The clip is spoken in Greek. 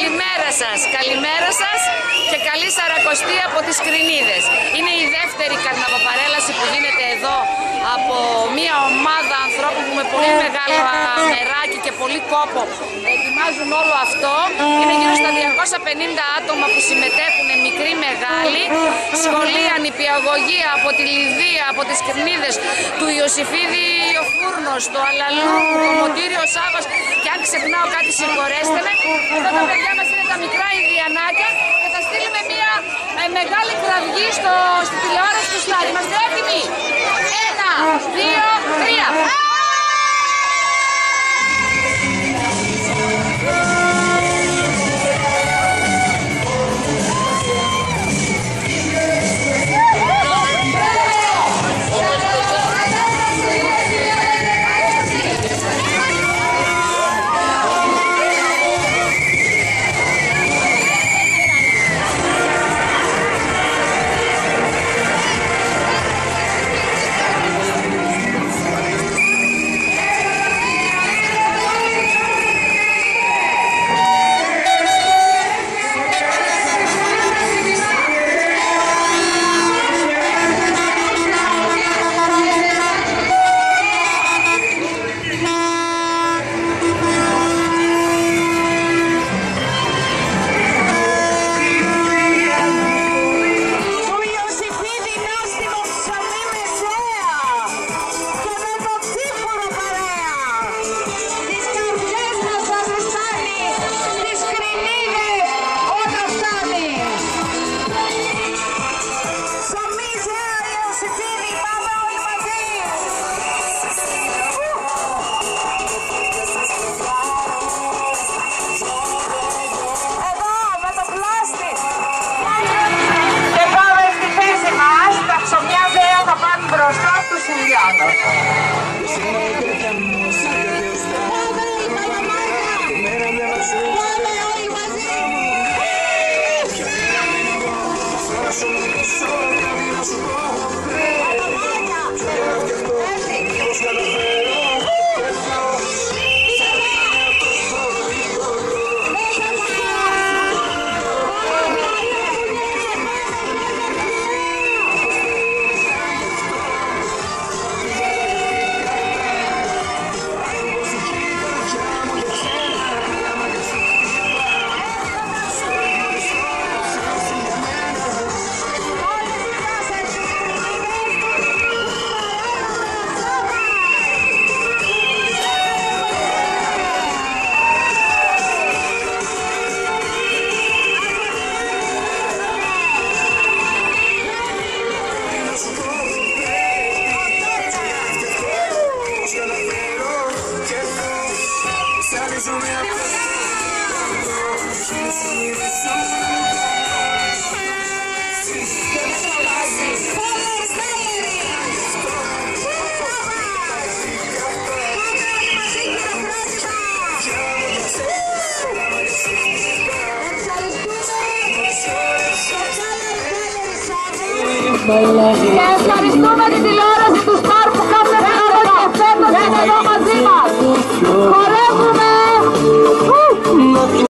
Καλημέρα σας, καλημέρα σας και καλή σαρακοστή από τις Κρινίδες. Είναι η δεύτερη καρναβοπαρέλαση που γίνεται εδώ από μια ομάδα ανθρώπων που με πολύ μεγάλο μεράκι και πολύ κόπο ετοιμάζουν όλο αυτό. Είναι γύρω στα 250 άτομα που συμμετέχουν, μικροί, μεγάλοι. Σχολεία, νηπιαγωγεία από τη Λιδία, από τις Κρινίδες, του Ιωσήφιδη ο Φούρνος, το Αλαλού, το Κομωτήριο Σάβας και αν ξεχνάω κάτι συγχωρέστε με. Αυτά τα παιδιά μας είναι τα μικρά Ινδιανάκια και θα στείλουμε μια ε, μεγάλη κραυγή στο, στη τηλεόραση του Στάρ. Είμαστε έτοιμοι. Las maristomas y las